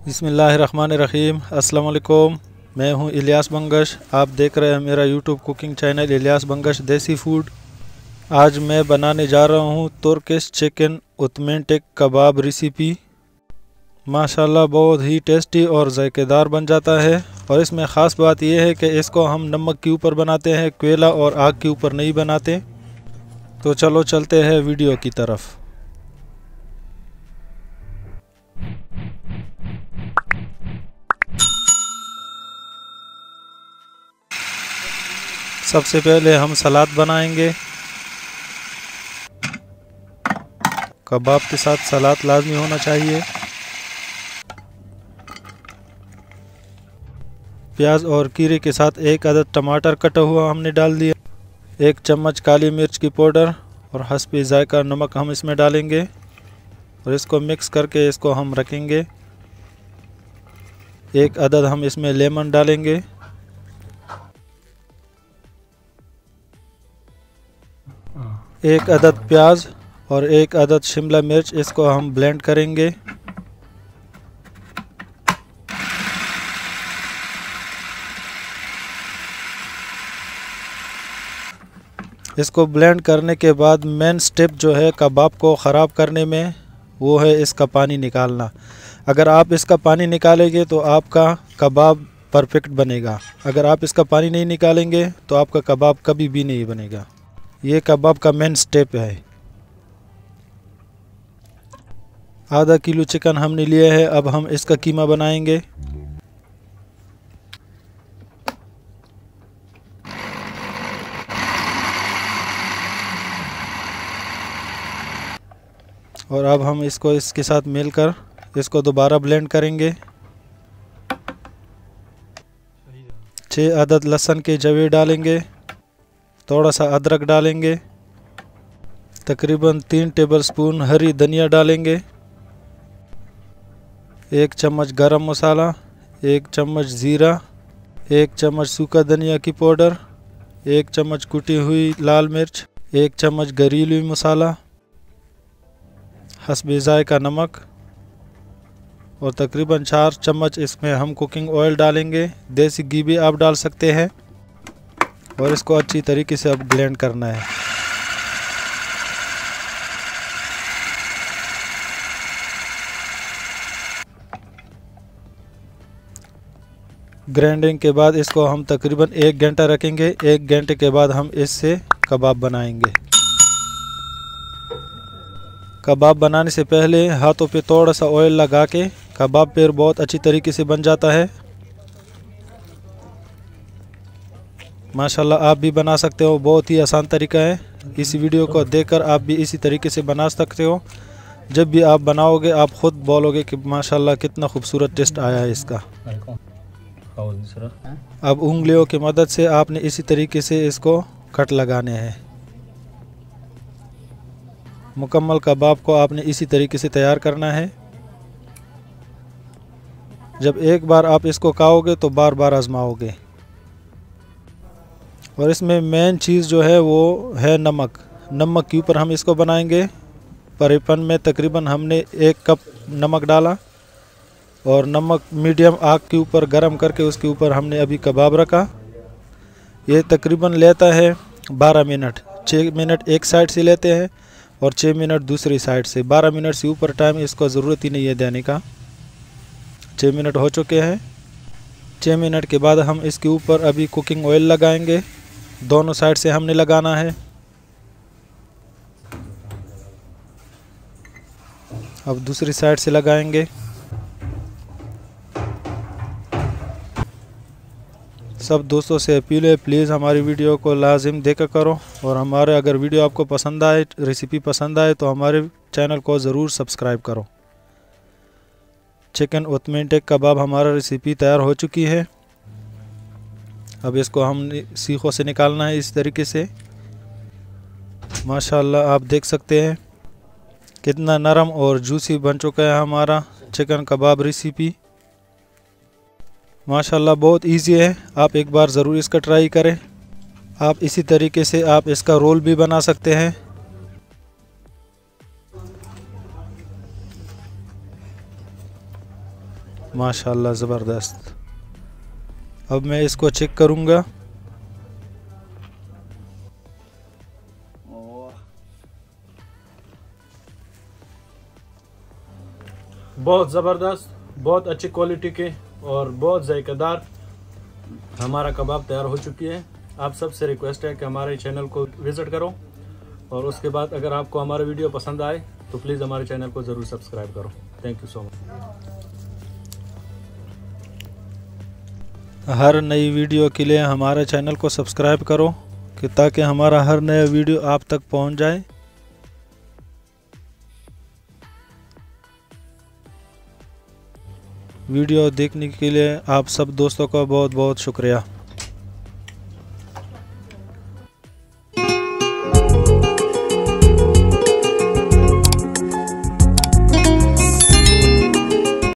बसमीम अस्सलाम मैं हूँ इलियास बंगश। आप देख रहे हैं मेरा YouTube cooking channel Ilyas Bangash desi food आज मैं बनाने जा रहा हूँ Turkish chicken authentic kebab recipe माशाल्लाह, बहुत ही टेस्टी और ज़ायकेदार बन जाता है। और इसमें ख़ास बात यह है कि इसको हम नमक के ऊपर बनाते हैं कोयला और आग के ऊपर नहीं बनाते। तो चलो चलते हैं वीडियो की तरफ़। सबसे पहले हम सलाद बनाएँगे। कबाब के साथ सलाद लाजमी होना चाहिए। प्याज और कीरे के साथ एक अदद टमाटर कटा हुआ हमने डाल दिया। एक चम्मच काली मिर्च की पाउडर और हंसपी जायका नमक हम इसमें डालेंगे और इसको मिक्स करके इसको हम रखेंगे। एक अदद हम इसमें लेमन डालेंगे। एक अदद प्याज और एक अदद शिमला मिर्च, इसको हम ब्लेंड करेंगे। इसको ब्लेंड करने के बाद मेन स्टेप जो है कबाब को ख़राब करने में, वो है इसका पानी निकालना। अगर आप इसका पानी निकालेंगे तो आपका कबाब परफेक्ट बनेगा। अगर आप इसका पानी नहीं निकालेंगे तो आपका कबाब कभी भी नहीं बनेगा। ये कबाब का मेन स्टेप है। आधा किलो चिकन हमने लिया है, अब हम इसका कीमा बनाएँगे। और अब हम इसको इसके साथ मिलकर इसको दोबारा ब्लेंड करेंगे। छः अदद लहसुन के जवे डालेंगे। थोड़ा सा अदरक डालेंगे। तकरीबन तीन टेबलस्पून हरी धनिया डालेंगे। एक चम्मच गरम मसाला, एक चम्मच ज़ीरा, एक चम्मच सूखा धनिया की पाउडर, एक चम्मच कुटी हुई लाल मिर्च, एक चम्मच घरेलू मसाला, हसब का नमक और तकरीबन चार चम्मच इसमें हम कुकिंग ऑयल डालेंगे। देसी घी भी आप डाल सकते हैं। और इसको अच्छी तरीके से अब ब्लेंड करना है। ग्राइंडिंग के बाद इसको हम तकरीबन एक घंटा रखेंगे। एक घंटे के बाद हम इससे कबाब बनाएँगे। कबाब बनाने से पहले हाथों पे थोड़ा सा ऑयल लगा के कबाब पर बहुत अच्छी तरीके से बन जाता है। माशाल्लाह, आप भी बना सकते हो, बहुत ही आसान तरीका है। इस वीडियो को देखकर आप भी इसी तरीके से बना सकते हो। जब भी आप बनाओगे, आप ख़ुद बोलोगे कि माशाल्लाह, कितना खूबसूरत टेस्ट आया है इसका। अब उंगलियों की मदद से आपने इसी तरीके से इसको कट लगाने हैं। मुकम्मल कबाब को आपने इसी तरीके से तैयार करना है। जब एक बार आप इसको खाओगे तो बार बार आजमाओगे। और इसमें मेन चीज़ जो है वो है नमक। नमक के ऊपर हम इसको बनाएँगे। परेपन में तकरीबन हमने एक कप नमक डाला और नमक मीडियम आग के ऊपर गरम करके उसके ऊपर हमने अभी कबाब रखा। ये तकरीबन लेता है 12 मिनट। 6 मिनट एक साइड से लेते हैं और 6 मिनट दूसरी साइड से। 12 मिनट से ऊपर टाइम इसको ज़रूरत ही नहीं है देने का। 6 मिनट हो चुके हैं। 6 मिनट के बाद हम इसके ऊपर अभी कुकिंग ऑयल लगाएँगे। दोनों साइड से हमने लगाना है। अब दूसरी साइड से लगाएँगे। सब दोस्तों से अपील है प्लीज़ हमारी वीडियो को लाजिम देखा करो और हमारे अगर वीडियो आपको पसंद आए रेसिपी पसंद आए तो हमारे चैनल को ज़रूर सब्सक्राइब करो। चिकन ऑथमेंटिक कबाब हमारा रेसिपी तैयार हो चुकी है। अब इसको हम सीखों से निकालना है इस तरीके से। माशाल्लाह, आप देख सकते हैं कितना नरम और जूसी बन चुका है हमारा चिकन कबाब रेसिपी माशाल्लाह, बहुत इजी है। आप एक बार ज़रूर इसका ट्राई करें। आप इसी तरीके से आप इसका रोल भी बना सकते हैं। माशाल्लाह, ज़बरदस्त। अब मैं इसको चेक करूँगा। बहुत ज़बरदस्त, बहुत अच्छी क्वालिटी के और बहुत जायकेदार हमारा कबाब तैयार हो चुकी है। आप सबसे रिक्वेस्ट है कि हमारे चैनल को विज़िट करो और उसके बाद अगर आपको हमारा वीडियो पसंद आए तो प्लीज़ हमारे चैनल को ज़रूर सब्सक्राइब करो। थैंक यू सो मच हर नई वीडियो के लिए हमारे चैनल को सब्सक्राइब करो, कि ताकि हमारा हर नया वीडियो आप तक पहुँच जाए। वीडियो देखने के लिए आप सब दोस्तों का बहुत बहुत शुक्रिया।